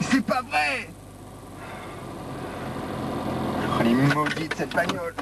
C'est pas vrai. Oh, Elle est maudite cette bagnole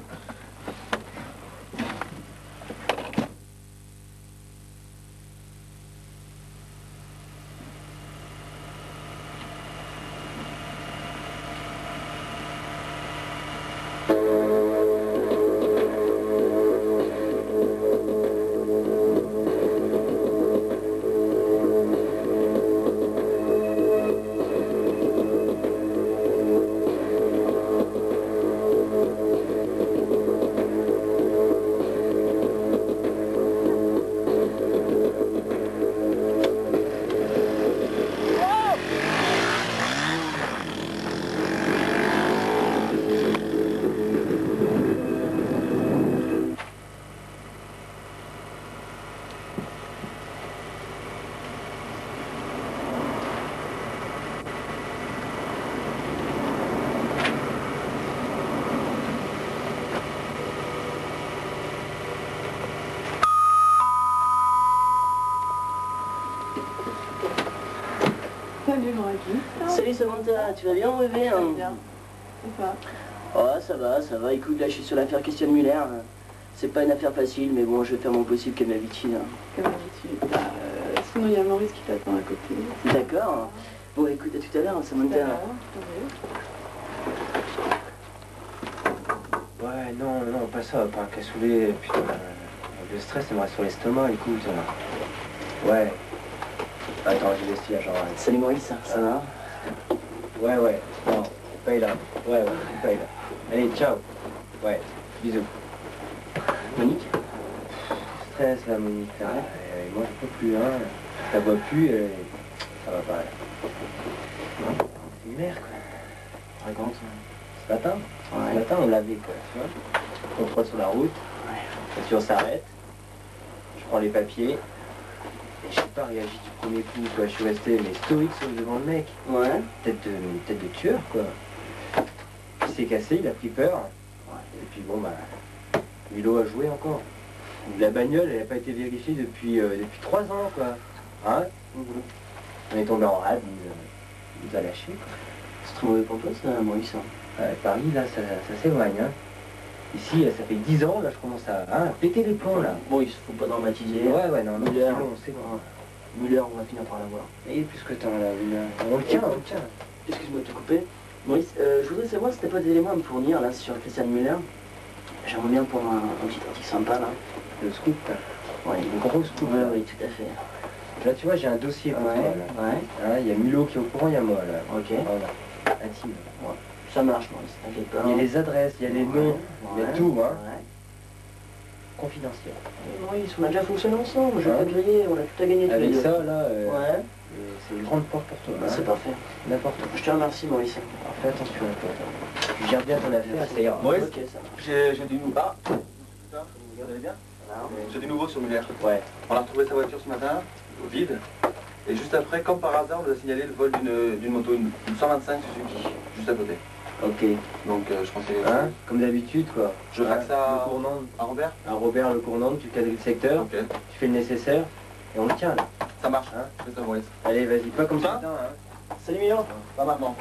Salut Samantha, tu vas bien mon bébé hein Bien. Oh ça va, ça va. Écoute, là je suis sur l'affaire Christian Muller. C'est pas une affaire facile, mais bon, je vais faire mon possible comme d'habitude. hein. Comme d'habitude. Bah, euh, sinon, il y a Maurice qui t'attend à côté. D'accord. Bon, écoute, à tout à l'heure, Samantha. Ouais, non, non, pas ça, pas un cassoulet, putain. Le stress, ça me reste sur l'estomac, écoute. Ouais. Attends, j'ai laissé là, genre... Salut Maurice, ça va? Ouais, ouais, non, paye là. Ouais, ouais, paye là. Allez, ciao. Ouais, bisous. Monique Stress, là, Monique. Euh, moi, je peux plus, hein. Ça boit plus, et ça va pas. C'est une merde, quoi. Raconte. Ce matin, ce Ouais. matin, on l'avait, quoi, tu vois. Contrôle sur la route, la voiture s'arrête, je prends les papiers, j'ai pas réagi du premier coup, quoi. Je suis resté, mais stoïque sur devant le mec. Ouais. Tête de, tête de tueur, quoi. Il s'est cassé, il a pris peur. Et puis bon, bah, Milo a joué encore. La bagnole, elle n'a pas été vérifiée depuis, euh, depuis trois ans, quoi. Hein On est tombé en rade, il, nous a- il nous a lâchés, quoi. C'est trop mauvais pour toi ça, Maurice hein Paris, là, ça, ça s'éloigne, hein. Ici, ça fait dix ans, là, je commence à hein, péter les plombs, là. Bon, il faut pas dramatiser. Ouais, ouais, non, non, Muller. bon, c'est bon. Muller, on va finir par l'avoir. Et plus que temps, là, Muller. On le tient, on le tient. Excuse-moi de te couper. Maurice, euh, je voudrais savoir si t'as pas des éléments à me fournir là sur Christian Muller. J'aimerais bien prendre un, un petit article sympa là. Le scoop. Ouais, Le gros scoop. Ouais, oui, tout à fait. Là, tu vois, j'ai un dossier pour Ouais, toi, là. ouais, Hein, Il y a Mulot qui est au courant, il y a moi, là. ok. Voilà. Intime. Ça marche, Maurice, t'inquiète pas. Il y a les adresses, il y a les noms, il y a tout, hein. ouais. Confidentiel. Maurice, on a déjà fonctionné ensemble, je vais pas griller, on a tout à gagner tous les Avec deux. ça, là, euh, Ouais, euh, c'est une grande porte pour toi. bah, hein. c'est parfait. N'importe où. Je te remercie, Maurice. Alors, fais attention à toi. Tu gères bien ton affaire, ça ira. Maurice Ok, ça marche. J'ai du nouveau. Ah Vous allez bien. J'ai du nouveau sur Muller. Ouais. On a retrouvé sa voiture ce matin, au vide. Et juste après, comme par hasard, on nous a signalé le vol d'une d'une moto, une, une 125 Suzuki, juste à côté. Ok. Donc euh, je pensais Hein Comme d'habitude, quoi. Je Le cournant, à Robert? à Robert le cournant, tu cadres le secteur, tu fais le nécessaire, et on le tient, là. ça marche. Hein Je fais ça, Maurice. Allez, vas-y, pas comme Ça ça. Hein. Salut, Mignon. Pas maintenant.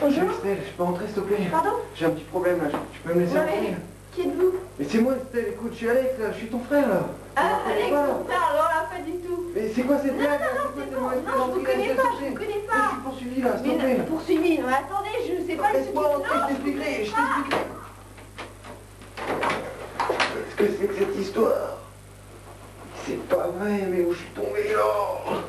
Bonjour. Estelle, je peux rentrer s'il te plaît Pardon J'ai un petit problème là, tu peux me laisser Ouais. rentrer Qui êtes-vous Mais c'est moi Estelle, écoute, je suis Alex là, je suis ton frère là. Ah, Alex, mon frère, alors là, pas du tout. Mais c'est quoi cette Non, blague non, non, mauvaise Non, je vous connais pas, je te vous connais pas. Je suis poursuivi là, s'il te plaît. non, poursuivi, non, attendez, je sais pas qui... Laisse-moi rentrer, je Non, t'expliquerai, je t'expliquerai. Qu'est-ce que c'est que cette histoire? Ai, meus poeiros.